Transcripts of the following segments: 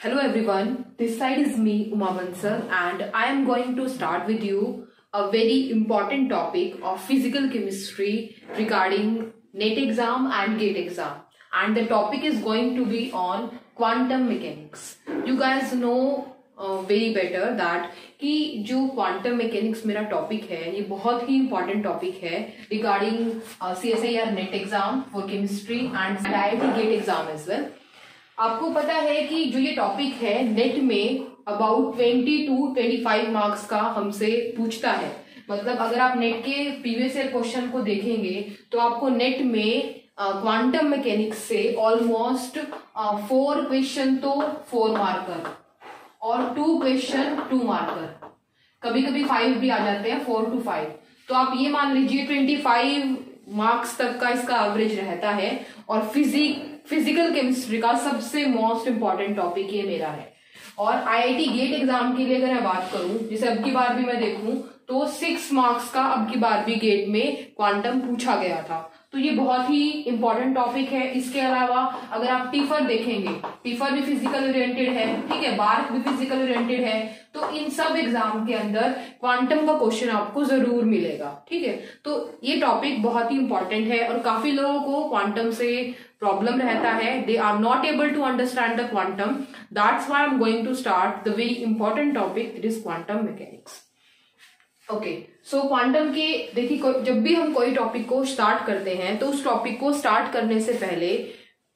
Hello everyone, this side is me Uma Bansal and I am going to start with you a very important topic of physical chemistry regarding NET exam and GATE exam and the topic is going to be on quantum mechanics. You guys know very better that कि जो quantum mechanics मेरा topic है ये बहुत ही important topic है regarding C S I R NET exam for chemistry and I I T GATE exam as well आपको पता है कि जो ये टॉपिक है नेट में about twenty to twenty five marks का हमसे पूछता है। मतलब अगर आप नेट के प्रीवियस ईयर क्वेश्चन को देखेंगे तो आपको नेट में क्वांटम मैकेनिक्स से ऑलमोस्ट फोर क्वेश्चन तो फोर मार्कर और टू क्वेश्चन टू मार्कर कभी कभी फाइव भी आ जाते हैं फोर टू फाइव तो आप ये मान लीजिए ट्वेंटी फाइव मार्क्स तक का इसका एवरेज रहता है और फिजिक फ़िज़िकल केमिस्ट्री का सबसे मोस्ट इंपॉर्टेंट टॉपिक ये मेरा है। और आईआईटी गेट एग्ज़ाम के लिए अगर मैं बात करूँ, जैसे अब की बार भी मैं देखूँ तो सिक्स मार्क्स का अब की बार भी गेट में क्वांटम पूछा गया था। तो ये बहुत ही इंपॉर्टेंट टॉपिक है। इसके अलावा, अगर आप टीफर देखेंगे टीफर भी फ़िज़िकल ओरिएंटेड है, ठीक है? बार्क भी फ़िज़िकल ओरिएंटेड है। तो इन सब एग्ज़ाम के अंदर क्वांटम का क्वेश्चन आपको ज़रूर मिलेगा, ठीक है? तो ये टॉपिक बहुत ही इंपॉर्टेंट है और काफ़ी लोगों को क्वांटम से प्रॉब्लम रहता है। They are not able to understand the quantum that's why I'm going to start the very important topic it is quantum mechanics okay so quantum के, देखिए जब भी हम कोई टॉपिक को स्टार्ट करते हैं तो उस टॉपिक को स्टार्ट करने से पहले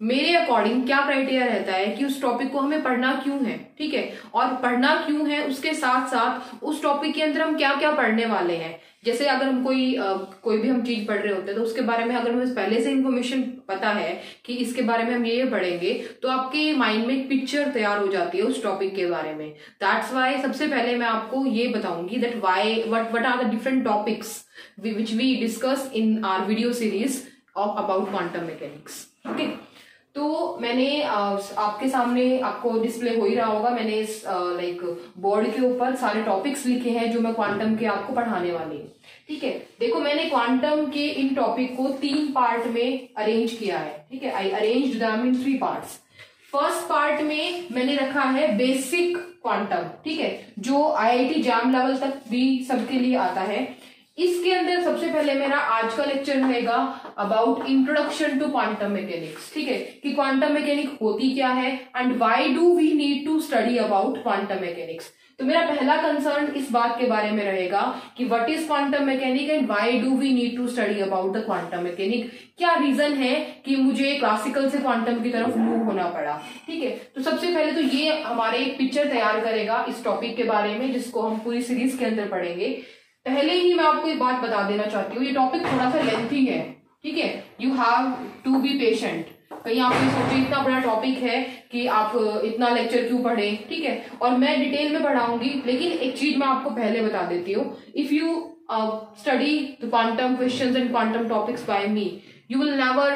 मेरे अकॉर्डिंग क्या क्राइटेरिया रहता है कि उस टॉपिक को हमें पढ़ना क्यों है? ठीक है? और पढ़ना क्यों है? उसके साथ साथ उस टॉपिक के अंदर हम क्या क्या पढ़ने वाले हैं? जैसे अगर हम कोई आ, कोई भी हम चीज़ पढ़ रहे होते हैं तो उसके बारे में अगर हमें पहले से इन्फॉर्मेशन पता है कि इसके बारे में हम ये पढ़ेंगे तो आपके माइंड में एक पिक्चर तैयार हो जाती है उस टॉपिक के बारे में। दैट्स वाई सबसे पहले मैं आपको ये बताऊँगी that why what what are the different topics which we discuss in our video series of about quantum mechanics okay तो मैंने आपके सामने आपको डिस्प्ले हो ही रहा होगा। मैंने इस लाइक बोर्ड के ऊपर सारे टॉपिक्स लिखे हैं जो मैं क्वांटम के आपको पढ़ाने वाली हूँ। ठीक है? देखो, मैंने क्वांटम के इन टॉपिक को तीन पार्ट में अरेंज किया है। ठीक है? I arrange them in three parts first part में मैंने रखा है बेसिक क्वांटम ठीक है? जो आईआईटी जैम लेवल तक भी सबके लिए आता है। इसके अंदर सबसे पहले मेरा आज का लेक्चर रहेगा about introduction to quantum mechanics ठीक है? कि क्वांटम मैकेनिक होती क्या है? And why do we need to study about quantum mechanics तो मेरा पहला कंसर्न इस बात के बारे में रहेगा कि what is quantum mechanic and why do we need to study about the quantum mechanic क्या रीजन है कि मुझे क्लासिकल से क्वांटम की तरफ़ मूव होना पड़ा? ठीक है? तो सबसे पहले तो ये हमारे एक पिक्चर तैयार करेगा इस टॉपिक के बारे में, जिसको हम पूरी सीरीज़ के अंदर पढ़ेंगे। पहले ही मैं आपको एक बात बता देना चाहती हूँ, ये टॉपिक थोड़ा सा लेंथी है, ठीक है? You have to be patient कहीं आप ये सोचे, इतना बड़ा टॉपिक है कि आप इतना लेक्चर क्यों पढ़े, ठीक है? और मैं डिटेल में पढ़ाऊँगी, लेकिन एक चीज़ मैं आपको पहले बता देती हूँ। If you study the quantum question and quantum topics by me you will never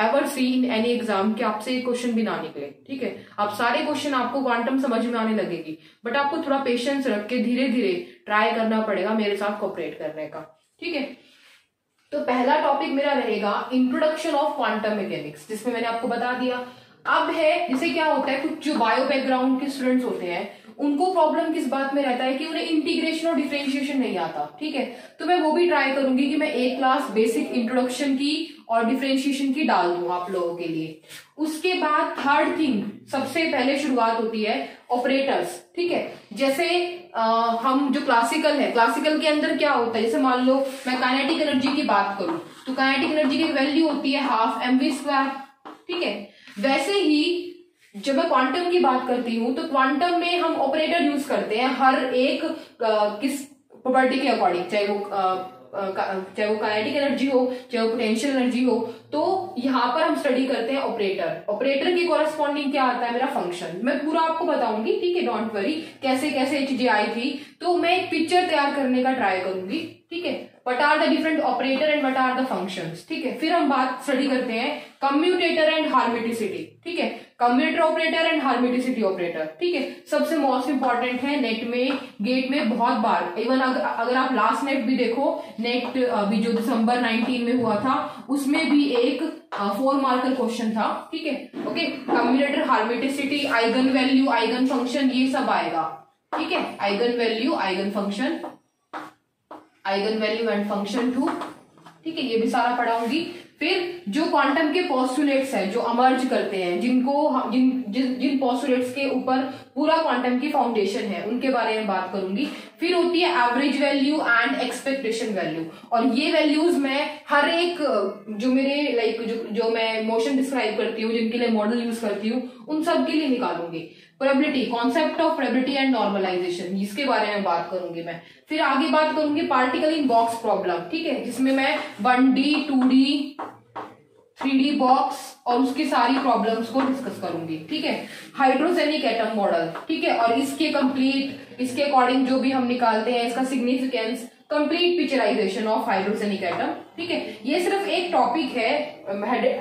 ever see in any exam कि आपसे क्वेश्चन भी ना निकले, ठीक है? आप सारे क्वेश्चन आपको क्वांटम समझ में आने लगेगी बट आपको थोड़ा पेशेंस रख के धीरे धीरे ट्राई करना पड़ेगा मेरे साथ कॉपरेट करने का, ठीक है? तो पहला टॉपिक मेरा रहेगा इंट्रोडक्शन ऑफ़ क्वांटम मैकेनिक्स जिसमें मैंने आपको बता दिया। अब है, जैसे क्या होता है, कुछ जो बायो बैकग्राउंड के स्टूडेंट्स होते हैं, उनको प्रॉब्लम किस बात में रहता है कि उन्हें इंटीग्रेशन और डिफ्रेंशिएशन नहीं आता, ठीक है? तो मैं वो भी ट्राई करूँगी कि मैं एक क्लास बेसिक इंट्रोडक्शन की और डिफ्रेंशिएशन की डाल दू आप लोगों के लिए। उसके बाद थर्ड थिंग सबसे पहले शुरुआत होती है ऑपरेटर्स ठीक है? जैसे आ, हम जो क्लासिकल है क्लासिकल के अंदर क्या होता है? जैसे मान लो मैं काइनेटिक एनर्जी की बात करूँ तो काइनेटिक एनर्जी की वैल्यू होती है हाफ़ एम वी स्क्वायर ठीक है? वैसे ही जब मैं क्वांटम की बात करती हूँ तो क्वांटम में हम ऑपरेटर यूज़ करते हैं हर एक आ, किस प्रॉपर्टी के अकॉर्डिंग चाहे वो चाहे वो काइनेटिक एनर्जी हो, चाहे वो पोटेंशियल एनर्जी हो तो यहाँ पर हम स्टडी करते हैं ऑपरेटर ऑपरेटर की कॉरेस्पॉन्डिंग क्या आता है? मेरा फ़ंक्शन मैं पूरा आपको बताऊँगी, ठीक है? डोंट वरी कैसे कैसे चीज़ें आई थी? तो मैं एक पिक्चर तैयार करने का ट्राई करूँगी, ठीक है? What are the different operator and what are the function ठीक है? फिर हम बात स्टडी करते हैं कम्यूटेटर एंड हार्मेटिसिटी ठीक है? Commutator operator and hermiticity operator ठीक है? सबसे मोस्ट इंपॉर्टेंट है नेट में गेट में बहुत बार। इवन अगर, अगर आप लास्ट नेट भी देखो नेट अभी जो दिसंबर 19 में हुआ था उसमें भी एक फोर मार्कर क्वेश्चन था। ठीक है? Okay commutator hermiticity eigen value eigen function ये सब आएगा। ठीक है? Eigen value eigen function eigen value and function too ठीक है? ये भी सारा पढ़ाऊँगी। फिर जो क्वांटम के पोस्टुलेट्स है, जो अमर्ज करते हैं, जिनको जिन जिन जिन पोस्टुलेट्स के ऊपर पूरा क्वांटम की फाउंडेशन है, उनके बारे में बात करूँगी। फिर होती है average value and expectation value और ये वैल्यूज़ मैं हर एक, जो मेरे लाइक जो जो मैं मोशन डिस्क्राइब करती हूँ, जिनके लिए मॉडल यूज़ करती हूँ, उन सब के लिए निकालूँगी। Probability concept of probability and normalisation जिसके बारे में बात करूँगी मैं। फिर आगे बात करूँगी पार्टिकल इन बॉक्स प्रॉब्लम ठीक है? जिसमें मैं one D two D three box और उसकी सारी प्रॉब्लम्स को डिस्कस करूँगी, ठीक है? हाइड्रोजेनिक एटम मॉडल ठीक है? और इसके कंप्लीट इसके अकॉर्डिंग जो भी हम निकालते हैं, इसका significance complete picturisation of hydrogenic atom ठीक है? ये सिर्फ़ एक टॉपिक है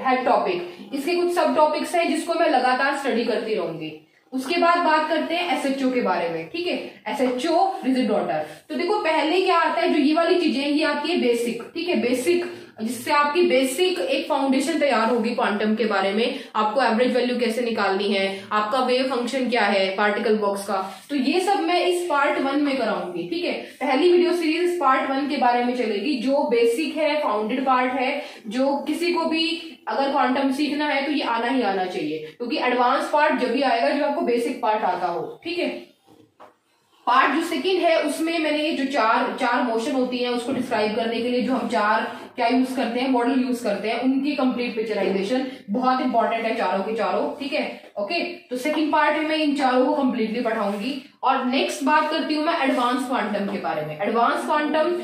हेड टॉपिक इसके कुछ सब टॉपिक्स है जिसको मैं लगातार स्टडी करती रहूँगी. उसके बाद बात करते हैं एसएचओ के बारे में, ठीक है? एसएचओ रिजिड डॉटर तो देखो, पहले क्या आता है, जो ये वाली चीज़ें ये आती है बेसिक ठीक है? बेसिक जिससे आपकी बेसिक एक फाउंडेशन तैयार होगी क्वांटम के बारे में। आपको एवरेज वैल्यू कैसे निकालनी है? आपका वेव फ़ंक्शन क्या है? पार्टिकल बॉक्स का। तो ये सब मैं इस पार्ट वन में कराऊँगी, ठीक है? पहली वीडियो सीरीज़ इस पार्ट वन के बारे में चलेगी, जो बेसिक है फाउंडेड पार्ट है, जो किसी को भी अगर क्वांटम सीखना है तो ये आना ही आना चाहिए, क्योंकि एडवांस पार्ट जब भी आएगा, जो आपको बेसिक पार्ट आता हो, ठीक है? पार्ट जो सेकंड है, उसमें मैंने ये जो चार चार मोशन होती है, उसको डिस्क्राइब करने के लिए जो हम चार क्या यूज़ करते हैं मॉडल यूज़ करते हैं, उनकी कंप्लीट पिक्चराइजेशन बहुत इंपॉर्टेंट है चारों के चारों, ठीक है? ओके तो सेकंड पार्ट में मैं इन चारों को कंप्लीटली पढ़ाऊँगी। और नेक्स्ट बात करती हूँ मैं एडवांस क्वांटम के बारे में। एडवांस क्वांटम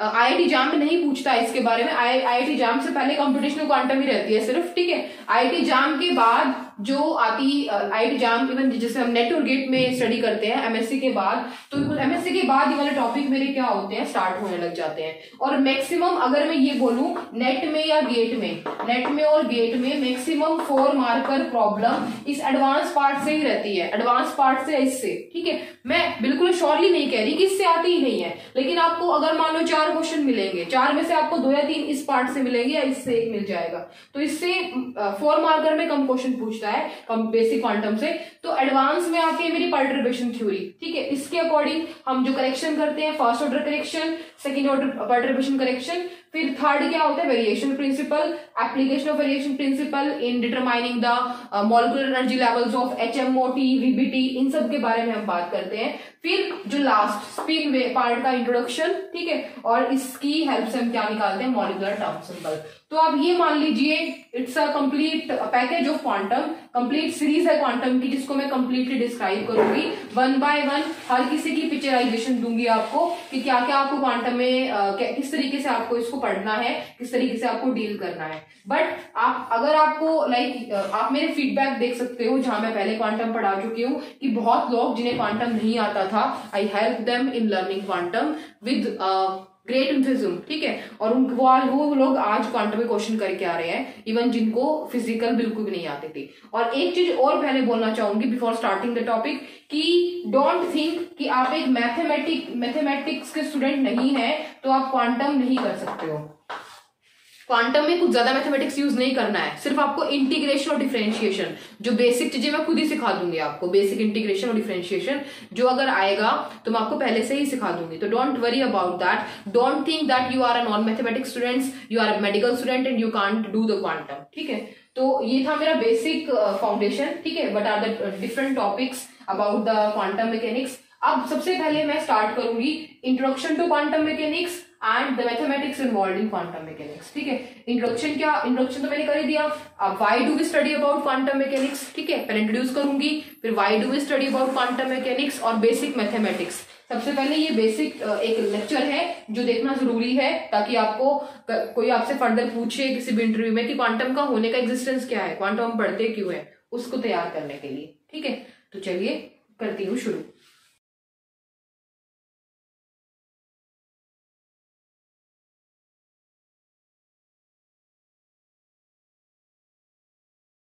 आईआईटी जाम में नहीं पूछता इसके बारे में। आई आईआईटी जाम से पहले कंप्यूटेशनल क्वांटम ही रहती है सिर्फ़, ठीक है? आईआईटी जाम के बाद जो आती आई जाम इवन जैसे हम नेट और गेट में स्टडी करते हैं एमएससी के बाद तो एमएससी के बाद ये वाले टॉपिक मेरे क्या होते हैं? स्टार्ट होने लग जाते हैं। और मैक्सिमम अगर मैं ये बोलूँ नेट में या गेट में नेट में और गेट में मैक्सिमम फोर मार्कर प्रॉब्लम इस एडवांस पार्ट से ही रहती है। एडवांस पार्ट से इससे, ठीक है? मैं बिल्कुल श्योरली नहीं कह रही कि इससे आती ही नहीं है, लेकिन आपको अगर मान लो चार क्वेश्चन मिलेंगे, चार में से आपको दो या तीन इस पार्ट से मिलेंगे या इससे एक मिल जाएगा। तो इससे फोर मार्कर में कम क्वेश्चन पूछता होता है बेसिक क्वांटम से तो एडवांस में आती है मेरी पर्टर्बेशन थ्योरी ठीक है? इसके अकॉर्डिंग हम जो करेक्शन करते हैं first order correction second order perturbation correction फिर थर्ड क्या होता है? Variation principle application of variation principle in determining the molecular energy levels of H M O T VBT इन सब के बारे में हम बात करते हैं। फिर जो लास्ट स्पिन पार्ट का इंट्रोडक्शन ठीक है? और इसकी हेल्प से हम क्या निकालते हैं? मॉलिकुलर टर्म सिंपल तो आप ये मान लीजिए it's a complete package of quantum complete series है क्वांटम की, जिसको मैं कंप्लीटली डिस्क्राइब करूँगी। वन बाय वन हर किसी की पिक्चराइजेशन दूँगी आपको कि क्या क्या आपको क्वांटम में किस तरीके से आपको इसको पढ़ना है, किस तरीके से आपको डील करना है। बट आप, अगर आपको लाइक आप मेरे फीडबैक देख सकते हो, जहाँ मैं पहले क्वांटम पढ़ा चुकी हूँ, कि बहुत लोग जिन्हें क्वांटम नहीं आता था I help them in learning quantum with great enthusiasm ठीक है? और उन वो वो लोग आज क्वांटम में क्वेश्चन करके आ रहे हैं इवन जिनको फ़िज़िकल बिल्कुल भी नहीं आती थी। और एक चीज़ और पहले बोलना चाहूँगी बिफोर स्टार्टिंग द टॉपिक कि डोंट थिंक कि आप एक मैथमेटिक मैथमेटिक्स के स्टूडेंट नहीं है तो आप क्वांटम नहीं कर सकते हो। क्वांटम में कुछ ज़्यादा मैथमेटिक्स यूज़ नहीं करना है। सिर्फ़ आपको इंटीग्रेशन और डिफ्रेंशिएशन जो बेसिक चीज़ें मैं खुद ही सिखा दूँगी आपको। बेसिक इंटीग्रेशन और डिफ्रेंशिएशन जो अगर आएगा तो मैं आपको पहले से ही सिखा दूँगी। तो don't worry about that don't think that you are a non mathematics students you are a medical student and you can't do the quantum ठीक है? तो ये था मेरा बेसिक फाउंडेशन ठीक है? What are the different topics about the quantum mechanics अब सबसे पहले मैं स्टार्ट करूँगी introduction to quantum mechanics and the mathematics involve in quantum mechanics ठीक है? इंट्रोडक्शन क्या इंट्रोडक्शन तो मैंने कर ही दिया। अब why do we study about quantum mechanics ठीक है? पहले इंट्रोड्यूस करूँगी, फिर why do we study about quantum mechanics और बेसिक मैथमेटिक्स सबसे पहले ये बेसिक एक लेक्चर है जो देखना ज़रूरी है ताकि आपको कोई आपसे फर्दर पूछे किसी भी इंटरव्यू में कि क्वांटम का होने का एग्जिस्टेंस क्या है? क्वांटम पढ़ते क्यों है? उसको तैयार करने के लिए, ठीक है? तो चलिए, करती हूँ शुरू।